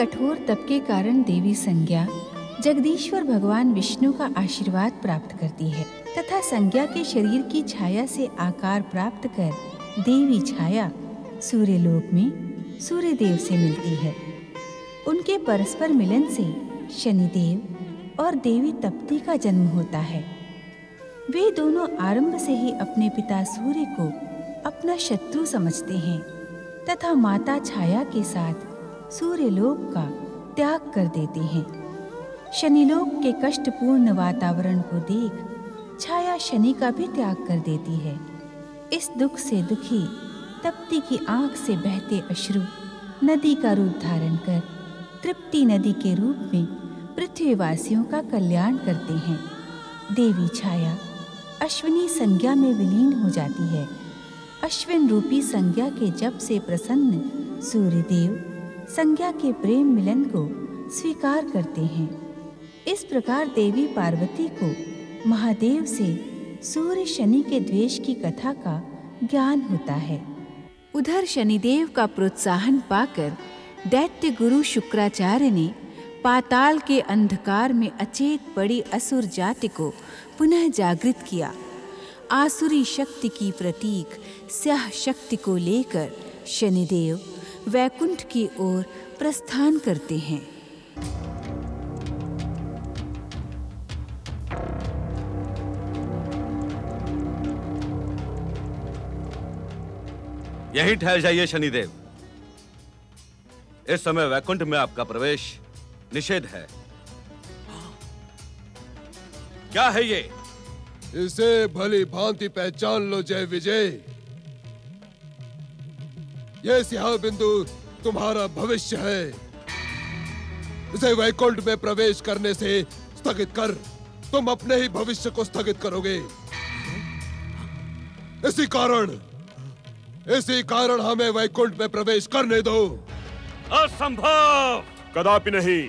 कठोर तप के कारण देवी संज्ञा, जगदीश्वर भगवान विष्णु का आशीर्वाद प्राप्त करती है, तथा संज्ञा के शरीर की छाया से आकार प्राप्त कर देवी छाया सूर्यलोक में सूर्यदेव से मिलती है। उनके परस्पर मिलन से शनिदेव और देवी तप्ती का जन्म होता है। वे दोनों आरंभ से ही अपने पिता सूर्य को अपना शत्रु समझते हैं, तथा माता छाया के साथ सूर्यलोक का त्याग कर देते हैं। शनिलोक के कष्टपूर्ण वातावरण को देख छाया शनि का भी त्याग कर देती है। इस दुख से दुखी, तप्ती की आँख से बहते अश्रु नदी का रूप धारण कर तृप्ति नदी के रूप में पृथ्वीवासियों का कल्याण करते हैं। देवी छाया अश्विनी संज्ञा में विलीन हो जाती है। अश्विन रूपी संज्ञा के जप से प्रसन्न सूर्यदेव संज्ञा के प्रेम मिलन को स्वीकार करते हैं। इस प्रकार देवी पार्वती को महादेव से सूर्य शनि के द्वेष की कथा का ज्ञान होता है। उधर शनिदेव का प्रोत्साहन पाकर दैत्य गुरु शुक्राचार्य ने पाताल के अंधकार में अचेत पड़ी असुर जाति को पुनः जागृत किया। आसुरी शक्ति की प्रतीक स्याह शक्ति को लेकर शनिदेव वैकुंठ की ओर प्रस्थान करते हैं। यहीं ठहर जाइए शनिदेव। इस समय वैकुंठ में आपका प्रवेश निषेध है। क्या है ये? इसे भली भांति पहचान लो जय विजय। ये सिंह बिंदु तुम्हारा भविष्य है। इसे वैकुंठ में प्रवेश करने से स्थगित कर। तुम अपने ही भविष्य को स्थगित करोगे। इसी कारण इसी कारण हमें वैकुंठ में प्रवेश करने दो। असंभव! कदापि नहीं।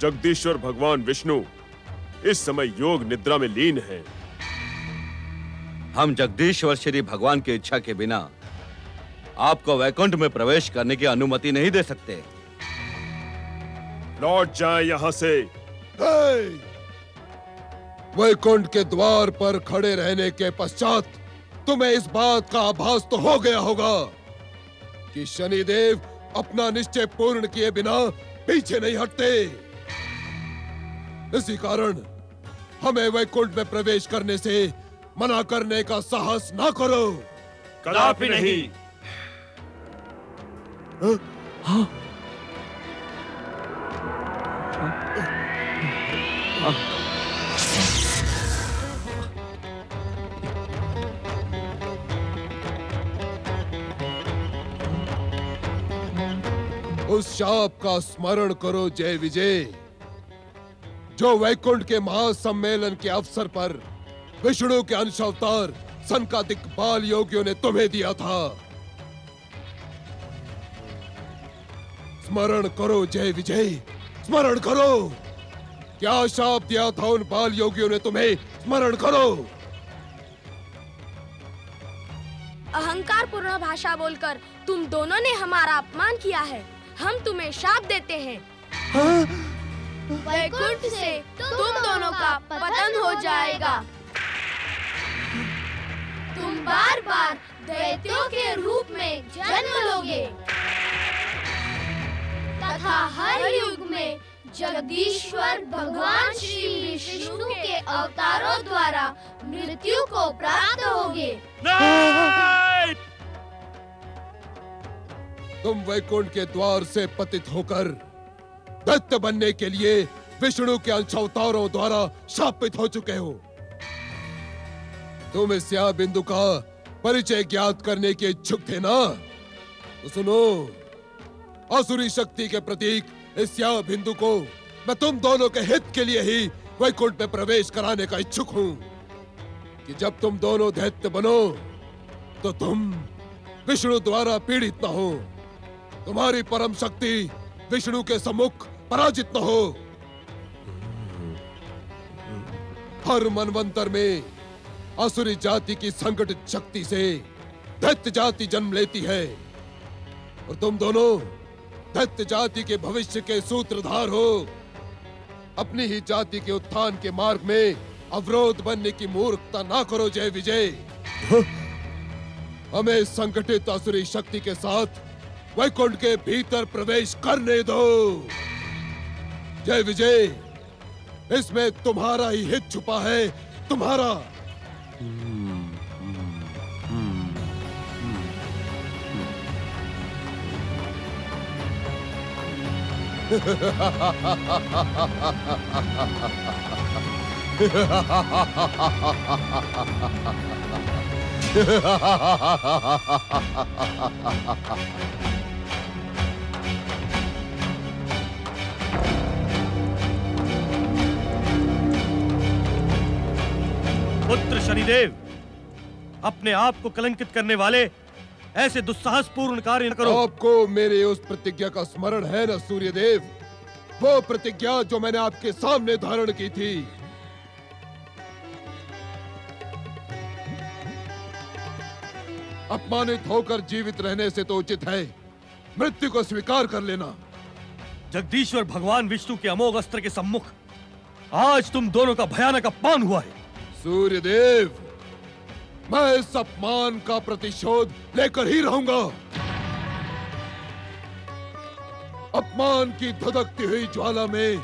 जगदीश्वर भगवान विष्णु इस समय योग निद्रा में लीन है। हम जगदीश्वर श्री भगवान की इच्छा के बिना आपको वैकुंठ में प्रवेश करने की अनुमति नहीं दे सकते। लौट जाए यहाँ से। वैकुंठ के द्वार पर खड़े रहने के पश्चात तुम्हें इस बात का आभास तो हो गया होगा कि शनिदेव अपना निश्चय पूर्ण किए बिना पीछे नहीं हटते। इसी कारण हमें वैकुंठ में प्रवेश करने से मना करने का साहस ना करो। कदापि नहीं? उस शाप का स्मरण करो जय विजय। जो वैकुंठ के महासम्मेलन के अवसर पर, विष्णु के अंश अवतार संकातिक बाल योगियों ने तुम्हें दिया था। स्मरण करो जय विजय। स्मरण करो। क्या शाप दिया था उन बाल योगियों ने तुम्हें? स्मरण करो। अहंकार पूर्ण भाषा बोलकर तुम दोनों ने हमारा अपमान किया है। हम तुम्हें शाप देते हैं। वैकुंठ से तुम दोनों का पतन हो जाएगा। तुम बार बार दैत्यों के रूप में जन्म जगदीश्वर भगवान श्री विष्णु के अवतारों द्वारा मृत्यु को प्राप्त होगे। तुम वैकुंठ के द्वार से पतित होकर दैत्य बनने के लिए विष्णु के अंश अवतारों द्वारा शापित हो चुके हो। तुम इस बिंदु का परिचय ज्ञात करने के इच्छुक थे ना? तो सुनो, असुरी शक्ति के प्रतीक इस बिंदु को मैं तुम दोनों के हित के लिए ही वैकुंठ में प्रवेश कराने का इच्छुक हूँ कि जब तुम दोनों दैत्य बनो तो तुम विष्णु द्वारा पीड़ित न हो। तुम्हारी परम शक्ति विष्णु के सम्मुख पराजित न हो। हर मनवंतर में असुरी जाति की संगठित शक्ति से दैत्य जाति जन्म लेती है। और तुम दोनों दैत्य जाति के भविष्य के सूत्रधार हो। अपनी ही जाति के उत्थान के मार्ग में अवरोध बनने की मूर्खता ना करो, जय विजय। हमें संगठित असुरी शक्ति के साथ वैकुंठ के भीतर प्रवेश करने दो। जय विजय, इसमें तुम्हारा ही हित छुपा है, तुम्हारा। पुत्र शनिदेव अपने आप को कलंकित करने वाले ऐसे दुस्साहस पूर्ण कार्य करो। आपको मेरे उस प्रतिज्ञा का स्मरण है ना सूर्यदेव? वो प्रतिज्ञा जो मैंने आपके सामने धारण की थी। अपमानित होकर जीवित रहने से तो उचित है। मृत्यु को स्वीकार कर लेना। जगदीश्वर भगवान विष्णु के अमोघ अस्त्र के सम्मुख आज तुम दोनों का भयानक अपमान हुआ है। सूर्यदेव मैं इस अपमान का प्रतिशोध लेकर ही रहूँगा। अपमान की धधकती हुई ज्वाला में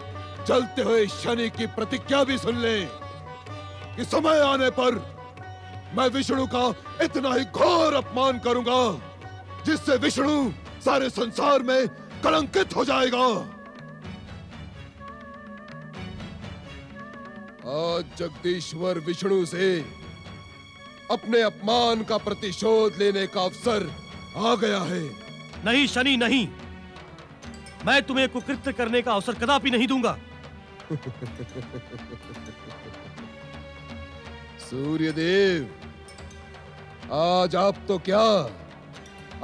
जलते हुए शनि की प्रतिज्ञा भी सुन ले कि समय आने पर मैं विष्णु का इतना ही घोर अपमान करूँगा, जिससे विष्णु सारे संसार में कलंकित हो जाएगा। आज जगदीश्वर विष्णु से अपने अपमान का प्रतिशोध लेने का अवसर आ गया है। नहीं शनि नहीं। मैं तुम्हें कुकृत्य करने का अवसर कदापि नहीं दूँगा। सूर्यदेव आज आप तो क्या?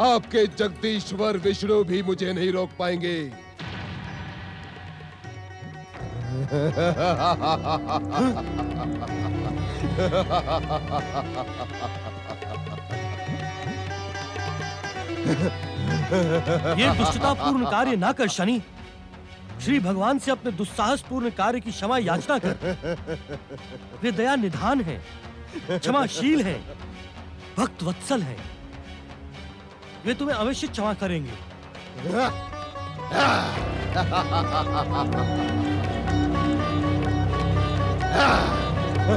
आपके जगदीश्वर विष्णु भी मुझे नहीं रोक पाएँगे। ये दुष्टतापूर्ण कार्य ना कर, शनि। श्री भगवान से अपने दुस्साहस पूर्ण कार्य की क्षमा याचना कर। वे दया निधान है, क्षमाशील है, भक्त वत्सल है। वे तुम्हें अवश्य क्षमा करेंगे। मैं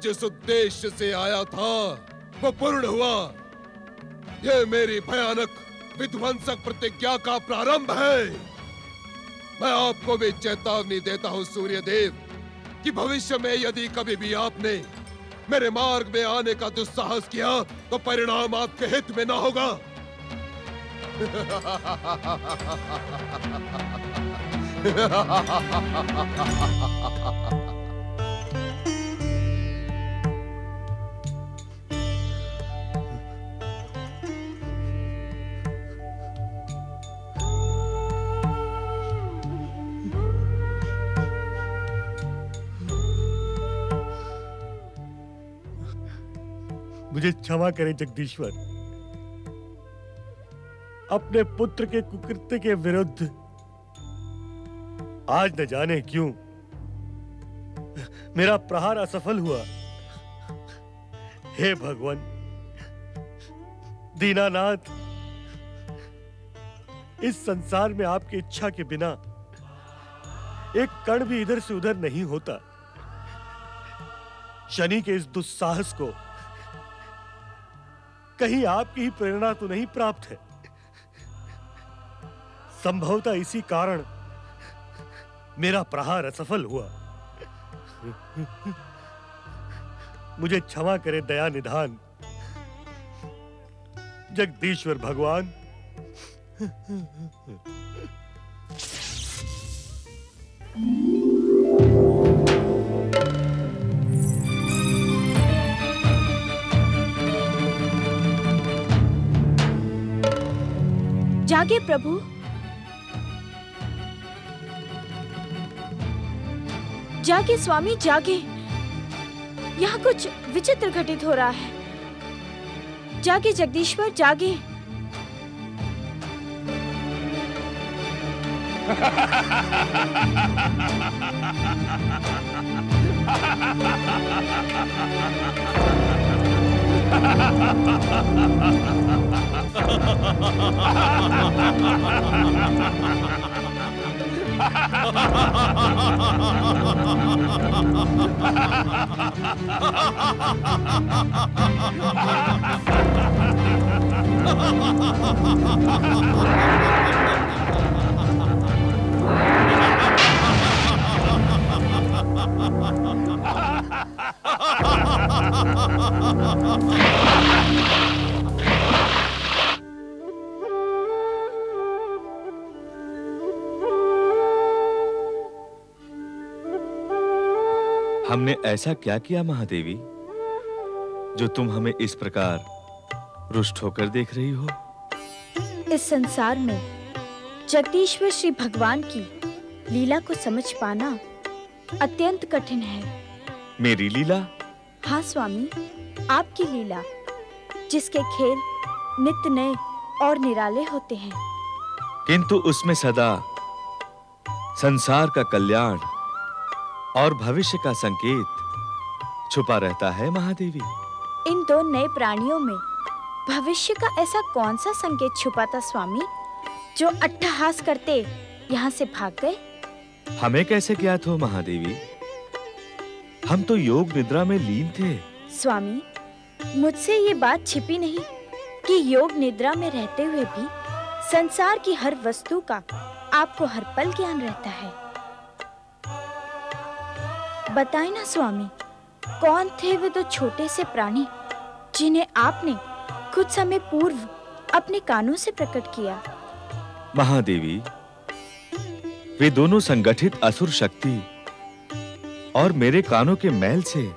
जिस उद्देश्य से आया था, वो पूर्ण हुआ। ये मेरी भयानक विध्वंसक प्रतिज्ञा का प्रारंभ है। मैं आपको भी चेतावनी देता हूँ, सूर्यदेव, कि भविष्य में यदि कभी भी आपने मेरे मार्ग में आने का दुस्साहस किया तो परिणाम आपके हित में ना होगा। मुझे क्षमा करें जगदीश्वर। अपने पुत्र के कुकृत्य के विरुद्ध आज न जाने क्यों मेरा प्रहार असफल हुआ। हे भगवान, दीनानाथ, इस संसार में आपकी इच्छा के बिना एक कण भी इधर से उधर नहीं होता। शनि के इस दुस्साहस को कहीं आपकी ही प्रेरणा तो नहीं प्राप्त है। संभवतः इसी कारण मेरा प्रहार असफल हुआ। मुझे क्षमा करे, दया निधान। जगदीश्वर भगवान। जागे प्रभु। जागे, स्वामी, जागे। यहाँ कुछ विचित्र घटित हो रहा है। जागे, जगदीश्वर, जागे। Ha ha ha ha! हमने ऐसा क्या किया महादेवी जो तुम हमें इस प्रकार रुष्ट होकर देख रही हो? इस संसार में जगदीश्वर श्री भगवान की लीला को समझ पाना अत्यंत कठिन है। मेरी लीला? हाँ स्वामी आपकी लीला जिसके खेल नित्य नए और निराले होते हैं। किंतु उसमें सदा संसार का कल्याण और भविष्य का संकेत छुपा रहता है महादेवी। इन दो नए प्राणियों में भविष्य का ऐसा कौन सा संकेत छुपा था स्वामी जो अट्टहास करते यहाँ से भाग गए? हमें कैसे ज्ञात हो महादेवी? हम तो योग निद्रा में लीन थे। स्वामी मुझसे ये बात छिपी नहीं कि योग निद्रा में रहते हुए भी संसार की हर वस्तु का आपको हर पल ज्ञान रहता है। बताए ना स्वामी, कौन थे वे दो छोटे से प्राणी जिन्हें आपने कुछ समय पूर्व अपने कानों से प्रकट किया? महादेवी, वे दोनों संगठित असुर शक्ति और मेरे कानों के मैल से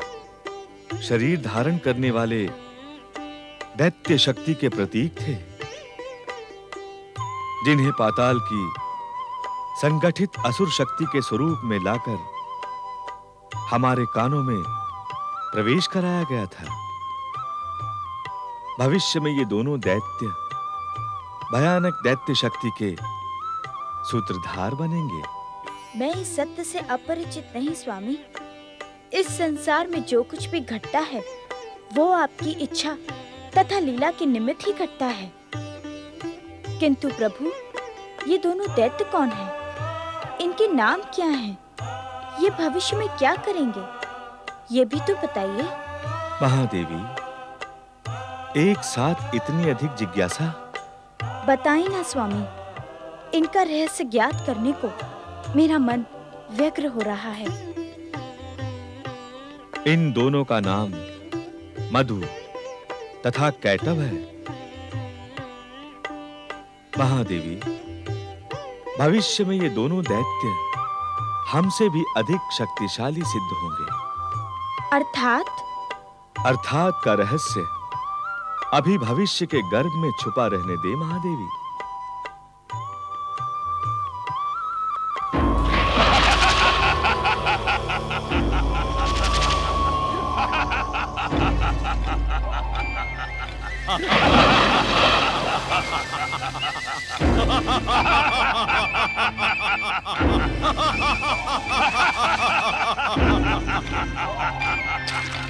शरीर धारण करने वाले दैत्य शक्ति के प्रतीक थे, जिन्हें पाताल की संगठित असुर शक्ति के स्वरूप में लाकर हमारे कानों में प्रवेश कराया गया था भविष्य में ये दोनों दैत्य, भयानक दैत्य शक्ति के सूत्रधार बनेंगे मैं इस सत्य से अपरिचित नहीं, स्वामी इस संसार में जो कुछ भी घटता है, वो आपकी इच्छा तथा लीला के निमित्त ही घटता है किंतु प्रभु, ये दोनों दैत्य कौन हैं? इनके नाम क्या हैं? ये भविष्य में क्या करेंगे? ये भी तो बताइए। महादेवी एक साथ इतनी अधिक जिज्ञासा? बताइए ना स्वामी इनका रहस्य ज्ञात करने को मेरा मन व्यग्र हो रहा है। इन दोनों का नाम मधु तथा कैटव है। महादेवी भविष्य में ये दोनों दैत्य हमसे भी अधिक शक्तिशाली सिद्ध होंगे। अर्थात? अर्थात का रहस्य अभी भविष्य के गर्भ में छुपा रहने दे Mahadevi. Ha ha ha ha!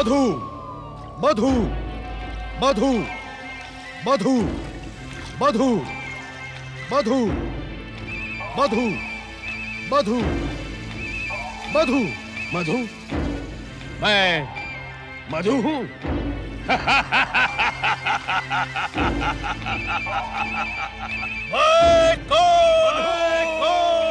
मधु मधु मधु मधु मधु मधु मधु मधु मधु। मधु? मैं मधु हूँ? मैं कौन हूँ?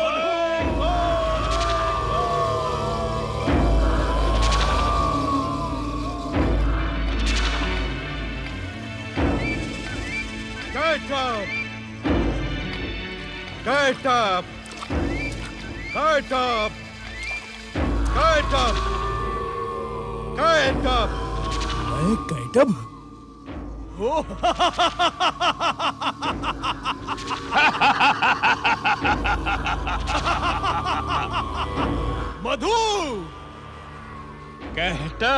Guard up! Guard up! Guard up! Guard up! Guard up! अरे कैटब हो मधु कहता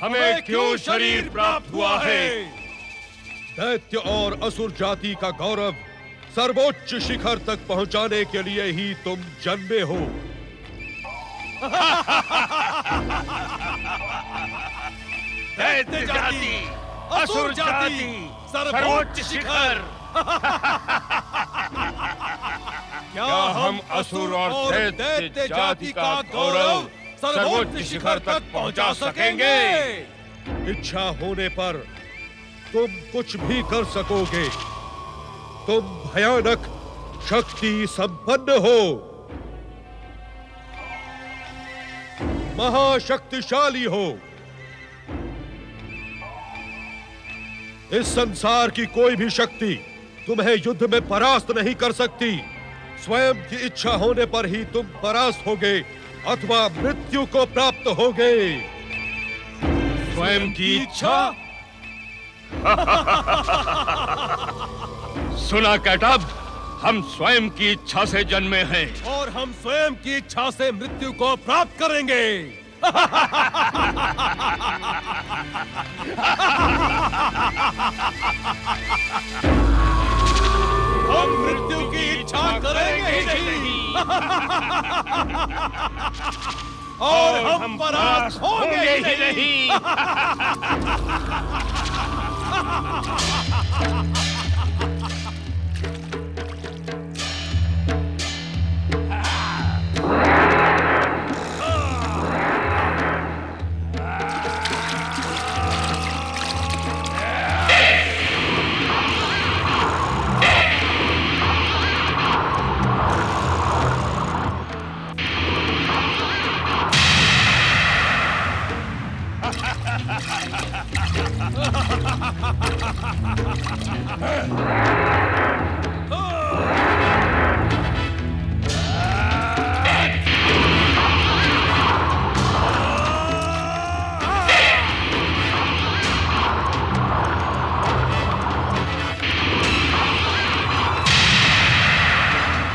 हमें क्यों शरीर प्राप्त हुआ है? दैत्य और असुर जाति का गौरव सर्वोच्च शिखर तक पहुँचाने के लिए ही तुम जन्मे हो। दैत्य जाति असुर जाति सर्वोच्च शिखर। क्या हम असुर और दैत्य जाति का गौरव सर्वोच्च शिखर तक पहुँचा सकेंगे। इच्छा होने पर तुम कुछ भी कर सकोगे। तुम भयानक शक्ति संपन्न हो। महाशक्तिशाली हो। इस संसार की कोई भी शक्ति तुम्हें युद्ध में परास्त नहीं कर सकती। स्वयं की इच्छा होने पर ही तुम परास्त होगे अथवा मृत्यु को प्राप्त होगे। स्वयं की इच्छा? सुना कैटब हम स्वयं की इच्छा से जन्मे हैं। और हम स्वयं की इच्छा से मृत्यु को प्राप्त करेंगे। हम मृत्यु की इच्छा करेंगे ही नहीं। और हम परास्त होंगे ही नहीं।